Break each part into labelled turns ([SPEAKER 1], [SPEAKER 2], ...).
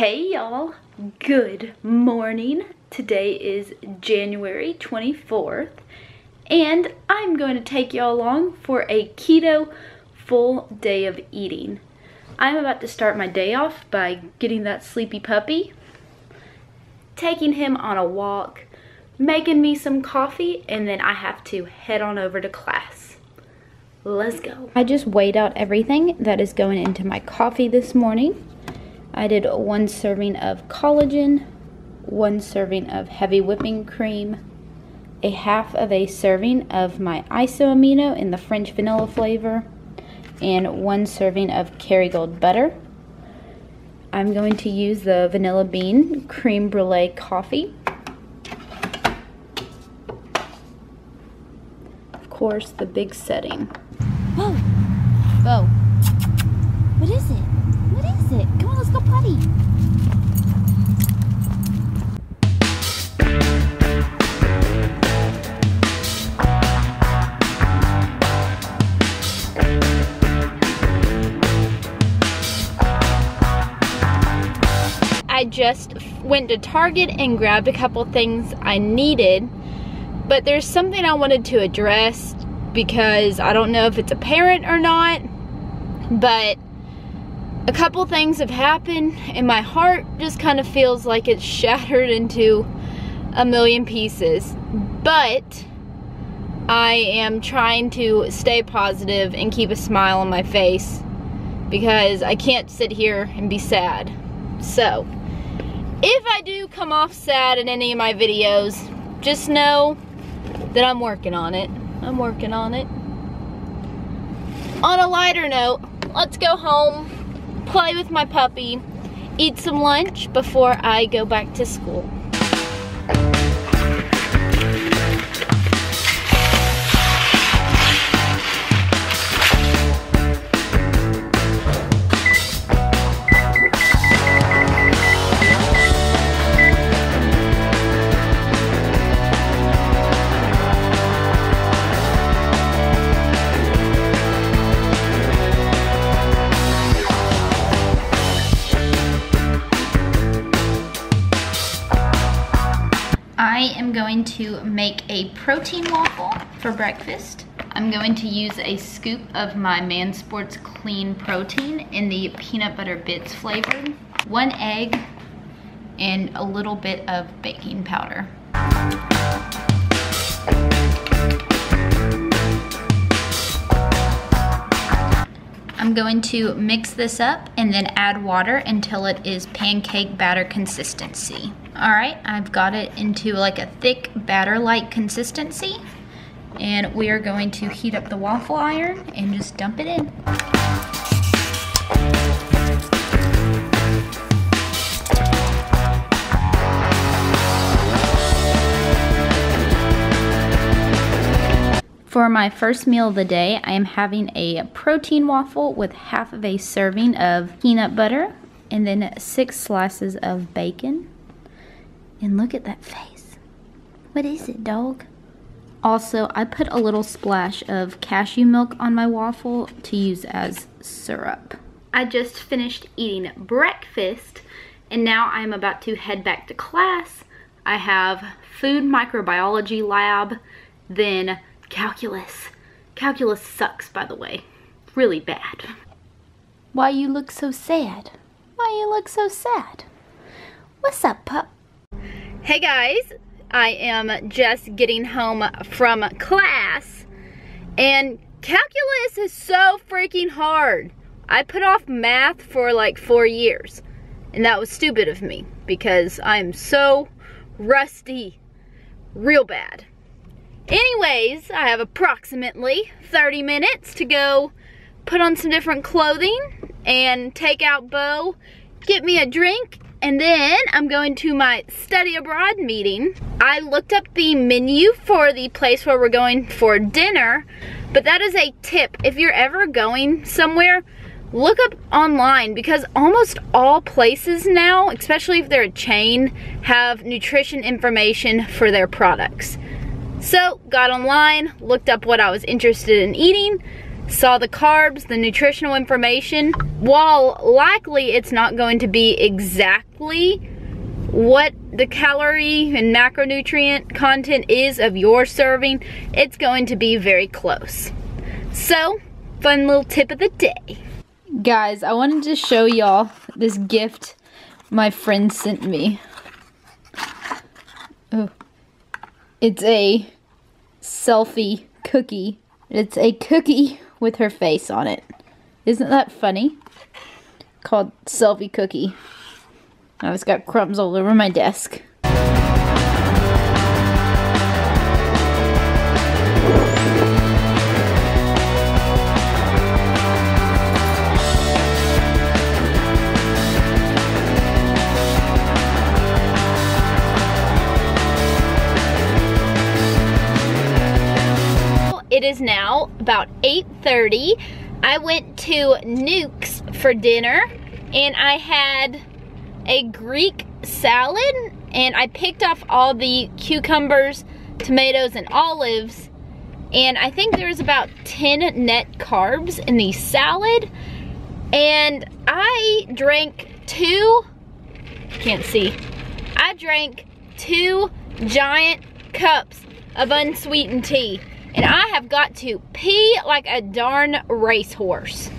[SPEAKER 1] Hey y'all, good morning. Today is January 24th and I'm going to take y'all along for a keto full day of eating. I'm about to start my day off by getting that sleepy puppy, taking him on a walk, making me some coffee, and then I have to head on over to class. Let's go. I just weighed out everything that is going into my coffee this morning. I did one serving of collagen, one serving of heavy whipping cream, a half of a serving of my isoamino in the French vanilla flavor, and one serving of Kerrygold butter. I'm going to use the vanilla bean creme brulee coffee. Of course, the big setting.
[SPEAKER 2] Whoa! Whoa.
[SPEAKER 1] Just went to Target and grabbed a couple things I needed, but there's something I wanted to address because I don't know if it's apparent or not, but a couple things have happened and my heart just kind of feels like it's shattered into a million pieces. But I am trying to stay positive and keep a smile on my face because I can't sit here and be sad. So, if I do come off sad in any of my videos, just know that I'm working on it. I'm working on it. On a lighter note, let's go home play with my puppy, eat some lunch before I go back to school. Going to make a protein waffle for breakfast. I'm going to use a scoop of my Mansports Clean Protein in the peanut butter bits flavor, one egg, and a little bit of baking powder. I'm going to mix this up and then add water until it is pancake batter consistency. All right, I've got it into like a thick batter-like consistency. And we are going to heat up the waffle iron and just dump it in. For my first meal of the day, I am having a protein waffle with half of a serving of peanut butter and then six slices of bacon. And look at that face. What is it, dog? Also, I put a little splash of cashew milk on my waffle to use as syrup. I just finished eating breakfast and now I'm about to head back to class. I have food microbiology lab, then calculus. Calculus sucks, by the way. Really bad. Why you look so sad? Why you look so sad? What's up, pup? Hey guys, I am just getting home from class and calculus is so freaking hard. I put off math for like four years and that was stupid of me because I'm so rusty real bad. Anyways, I have approximately 30 minutes to go put on some different clothing and take out Beaux, get me a drink, and then I'm going to my study abroad meeting. I looked up the menu for the place where we're going for dinner, but that is a tip. If you're ever going somewhere, look up online because almost all places now, especially if they're a chain, have nutrition information for their products. So, got online, looked up what I was interested in eating, saw the carbs, the nutritional information. While likely it's not going to be exactly what the calorie and macronutrient content is of your serving, it's going to be very close. So, fun little tip of the day. Guys, I wanted to show y'all this gift my friend sent me. Oh. It's a selfie cookie. It's a cookie with her face on it. Isn't that funny? Called selfie cookie. Now it's got crumbs all over my desk. It is now about 8.30. I went to Newk's for dinner and I had a Greek salad and I picked off all the cucumbers, tomatoes, and olives and I think there's about 10 net carbs in the salad and I drank two, can't see, I drank two giant cups of unsweetened tea and I have got to pee like a darn racehorse.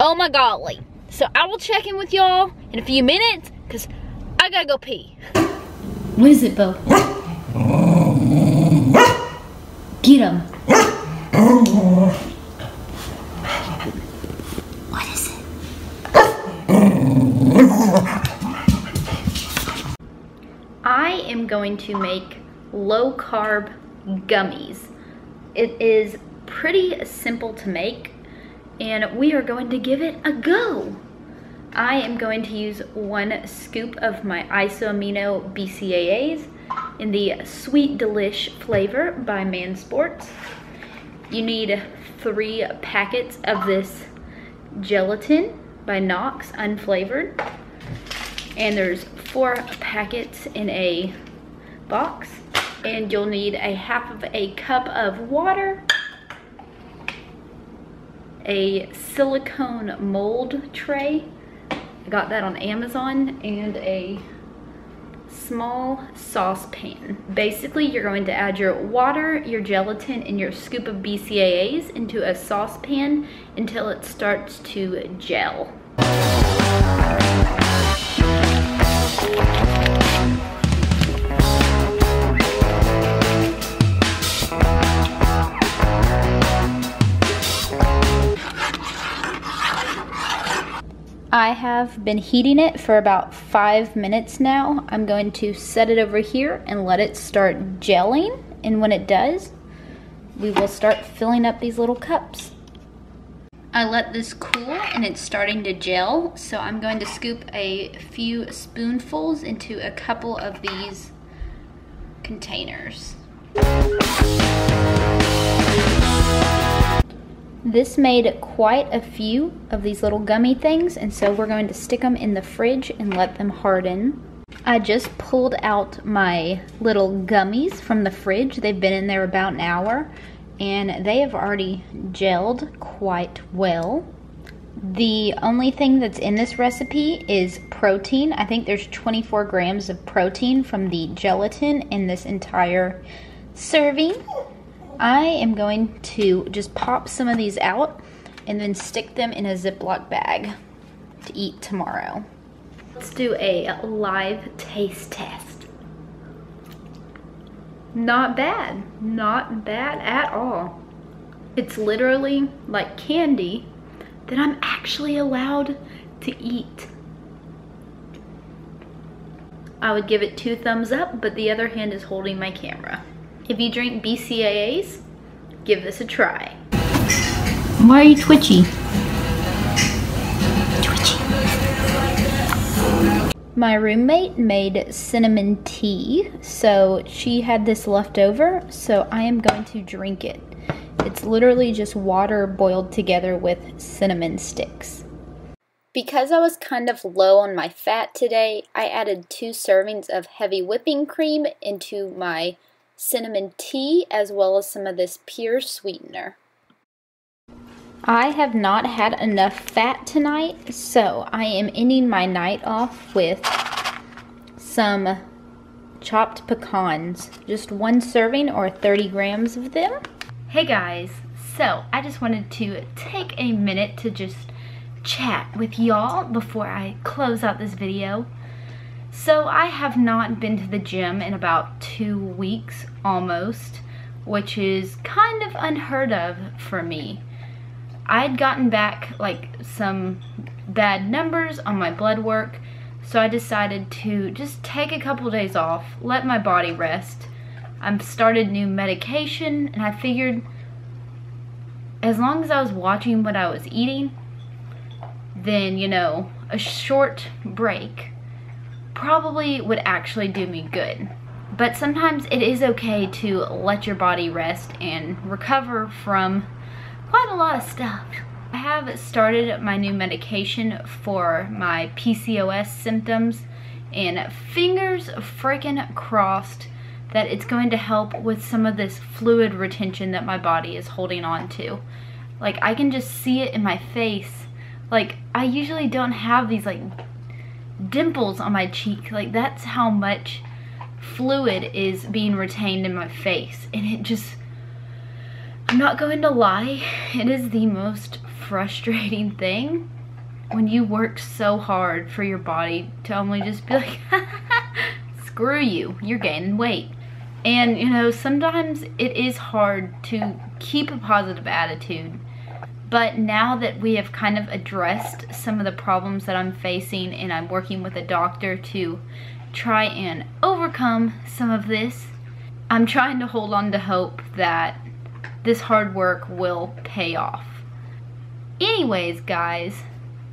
[SPEAKER 1] Oh my golly. So I will check in with y'all in a few minutes because I gotta go pee. What is it, Beaux? Get him. What is it? I am going to make low carb gummies. It is pretty simple to make and we are going to give it a go. I am going to use one scoop of my isoamino BCAAs in the Sweet Delish flavor by Mansports. You need three packets of this gelatin by Knox unflavored. And there's four packets in a box and you'll need a half of a cup of water, a silicone mold tray, I got that on Amazon, and a small saucepan. Basically, you're going to add your water, your gelatin, and your scoop of BCAAs into a saucepan until it starts to gel. I have been heating it for about five minutes now. I'm going to set it over here and let it start gelling. And when it does, we will start filling up these little cups. I let this cool and it's starting to gel. So I'm going to scoop a few spoonfuls into a couple of these containers. This made quite a few of these little gummy things, and so we're going to stick them in the fridge and let them harden. I just pulled out my little gummies from the fridge. They've been in there about an hour, and they have already gelled quite well. The only thing that's in this recipe is protein. I think there's 24 grams of protein from the gelatin in this entire serving. I am going to just pop some of these out and then stick them in a Ziploc bag to eat tomorrow. Let's do a live taste test. Not bad, not bad at all. It's literally like candy that I'm actually allowed to eat. I would give it two thumbs up, but the other hand is holding my camera. If you drink BCAAs, give this a try. Why are you twitchy? Twitchy. My roommate made cinnamon tea, so she had this left over, so I am going to drink it. It's literally just water boiled together with cinnamon sticks. Because I was kind of low on my fat today, I added two servings of heavy whipping cream into my cinnamon tea as well as some of this pure sweetener. I have not had enough fat tonight, so I am ending my night off with some chopped pecans. Just one serving or 30 grams of them. Hey guys, so I just wanted to take a minute to just chat with y'all before I close out this video. So I have not been to the gym in about two weeks almost, which is kind of unheard of for me. I'd gotten back like some bad numbers on my blood work, so I decided to just take a couple days off, let my body rest. I've started new medication and I figured as long as I was watching what I was eating, then, you know, a short break probably would actually do me good. But sometimes it is okay to let your body rest and recover from quite a lot of stuff. I have started my new medication for my PCOS symptoms and fingers freaking crossed that it's going to help with some of this fluid retention that my body is holding on to. Like I can just see it in my face. Like I usually don't have these like dimples on my cheek. Like that's how much fluid is being retained in my face. And it just, I'm not going to lie, it is the most frustrating thing when you work so hard for your body to only just be like, screw you, you're gaining weight. And you know, sometimes it is hard to keep a positive attitude. But now that we have kind of addressed some of the problems that I'm facing and I'm working with a doctor to try and overcome some of this, I'm trying to hold on to hope that this hard work will pay off. Anyways, guys,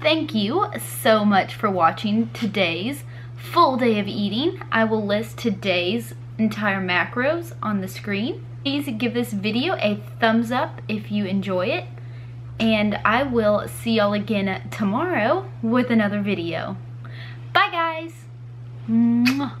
[SPEAKER 1] thank you so much for watching today's full day of eating. I will list today's entire macros on the screen. Please give this video a thumbs up if you enjoy it. And I will see y'all again tomorrow with another video. Bye guys!